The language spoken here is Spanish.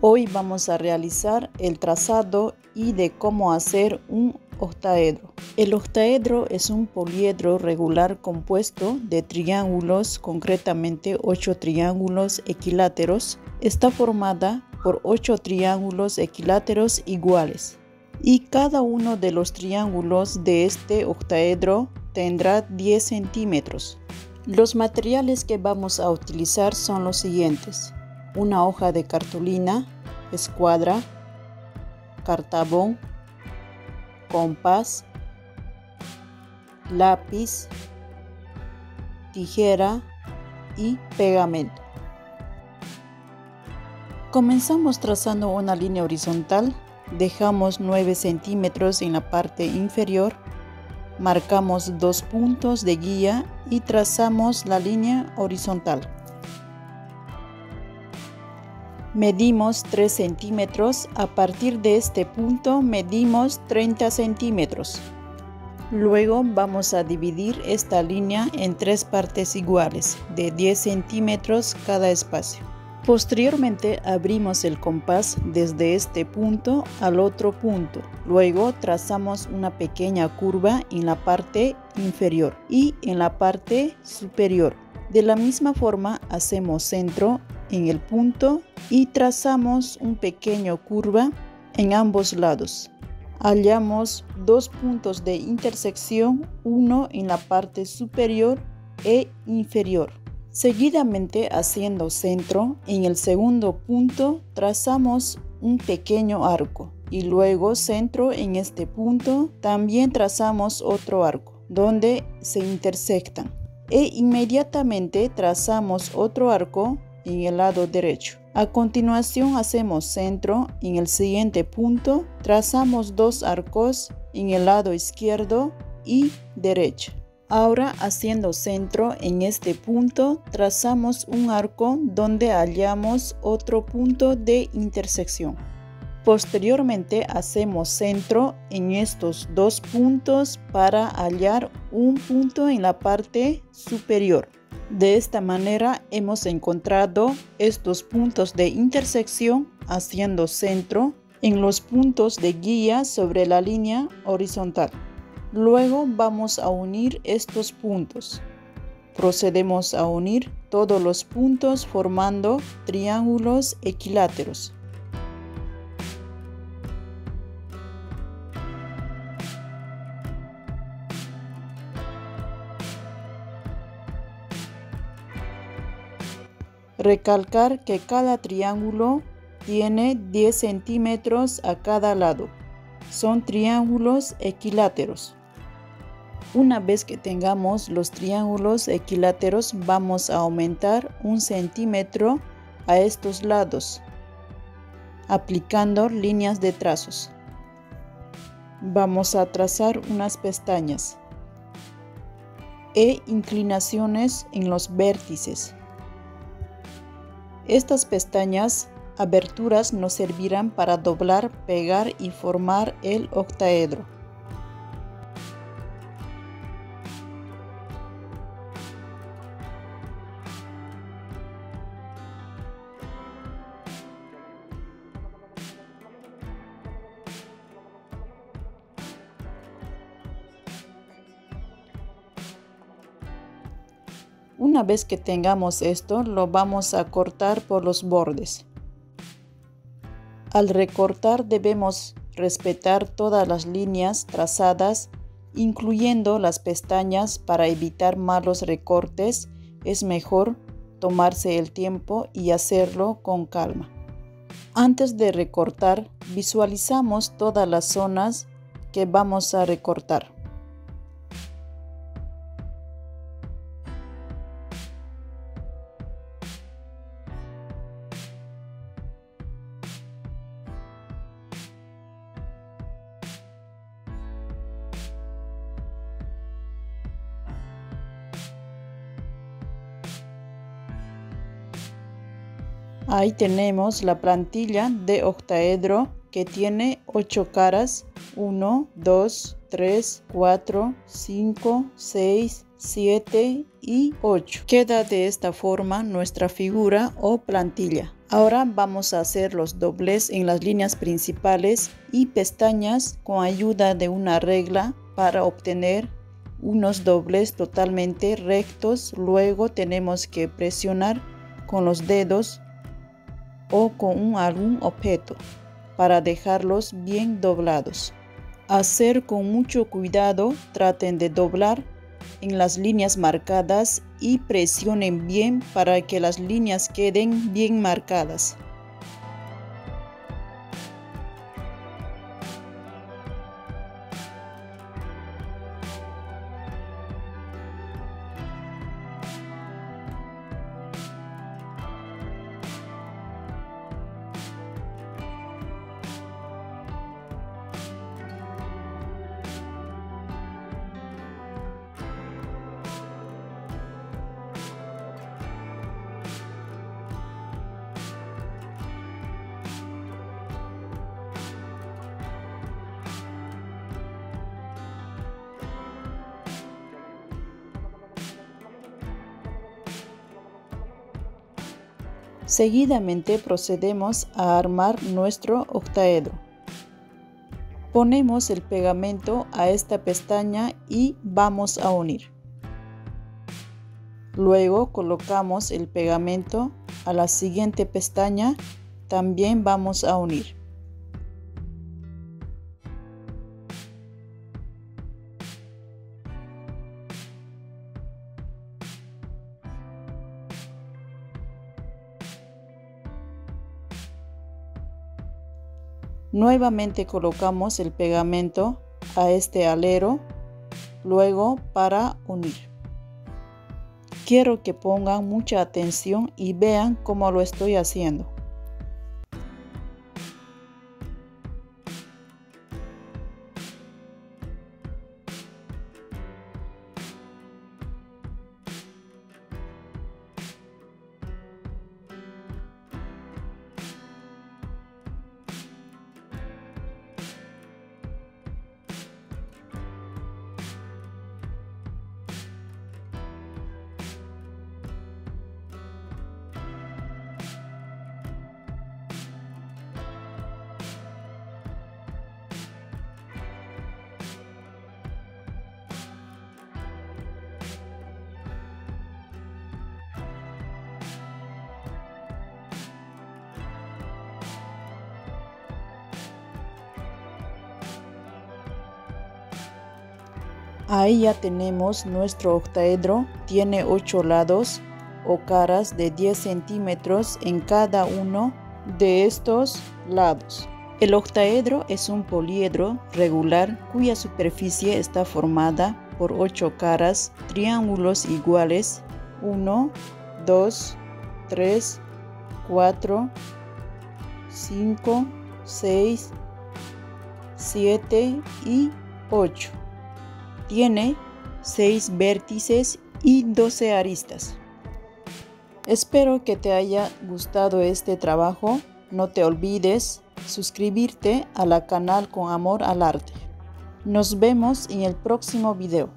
Hoy vamos a realizar el trazado y de cómo hacer un octaedro. El octaedro es un poliedro regular compuesto de triángulos, concretamente 8 triángulos equiláteros. Está formada por 8 triángulos equiláteros iguales y cada uno de los triángulos de este octaedro tendrá 10 centímetros. Los materiales que vamos a utilizar son los siguientes una hoja de cartulina, escuadra, cartabón, compás, lápiz, tijera y pegamento. Comenzamos trazando una línea horizontal, dejamos 9 centímetros en la parte inferior, marcamos dos puntos de guía y trazamos la línea horizontal. Medimos 3 centímetros, a partir de este punto medimos 30 centímetros. Luego vamos a dividir esta línea en tres partes iguales, de 10 centímetros cada espacio. Posteriormente abrimos el compás desde este punto al otro punto. Luego trazamos una pequeña curva en la parte inferior y en la parte superior. De la misma forma hacemos centro en el punto y trazamos un pequeño curva en ambos lados. Hallamos dos puntos de intersección, uno en la parte superior e inferior. Seguidamente haciendo centro, en el segundo punto trazamos un pequeño arco y luego centro en este punto también trazamos otro arco donde se intersectan e inmediatamente trazamos otro arco en el lado derecho. A continuación hacemos centro en el siguiente punto, trazamos dos arcos en el lado izquierdo y derecho. Ahora haciendo centro en este punto, trazamos un arco donde hallamos otro punto de intersección. Posteriormente hacemos centro en estos dos puntos para hallar un punto en la parte superior. De esta manera hemos encontrado estos puntos de intersección haciendo centro en los puntos de guía sobre la línea horizontal. Luego vamos a unir estos puntos. Procedemos a unir todos los puntos formando triángulos equiláteros. Recalcar que cada triángulo tiene 10 centímetros a cada lado. Son triángulos equiláteros. Una vez que tengamos los triángulos equiláteros vamos a aumentar un centímetro a estos lados aplicando líneas de trazos. Vamos a trazar unas pestañas e inclinaciones en los vértices. Estas pestañas aberturas nos servirán para doblar, pegar y formar el octaedro. Una vez que tengamos esto, lo vamos a cortar por los bordes. Al recortar debemos respetar todas las líneas trazadas, incluyendo las pestañas para evitar malos recortes. Es mejor tomarse el tiempo y hacerlo con calma. Antes de recortar, visualizamos todas las zonas que vamos a recortar. Ahí tenemos la plantilla de octaedro que tiene 8 caras. 1, 2, 3, 4, 5, 6, 7 y 8. Queda de esta forma nuestra figura o plantilla. Ahora vamos a hacer los dobles en las líneas principales y pestañas con ayuda de una regla para obtener unos dobles totalmente rectos. Luego tenemos que presionar con los dedos o con algún objeto para dejarlos bien doblados. Hacer con mucho cuidado, traten de doblar en las líneas marcadas y presionen bien para que las líneas queden bien marcadas. Seguidamente procedemos a armar nuestro octaedro. Ponemos el pegamento a esta pestaña y vamos a unir. Luego colocamos el pegamento a la siguiente pestaña, también vamos a unir. Nuevamente colocamos el pegamento a este alero, luego para unir. Quiero que pongan mucha atención y vean cómo lo estoy haciendo. Ahí ya tenemos nuestro octaedro, tiene 8 lados o caras de 10 centímetros en cada uno de estos lados. El octaedro es un poliedro regular cuya superficie está formada por 8 caras, triángulos iguales 1, 2, 3, 4, 5, 6, 7 y 8. Tiene 6 vértices y 12 aristas. Espero que te haya gustado este trabajo. No te olvides suscribirte a la canal con amor al arte. Nos vemos en el próximo video.